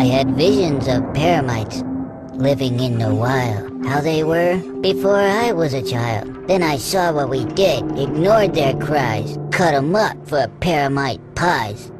I had visions of paramites living in the wild, how they were before I was a child. Then I saw what we did, ignored their cries, cut 'em up for paramite pies.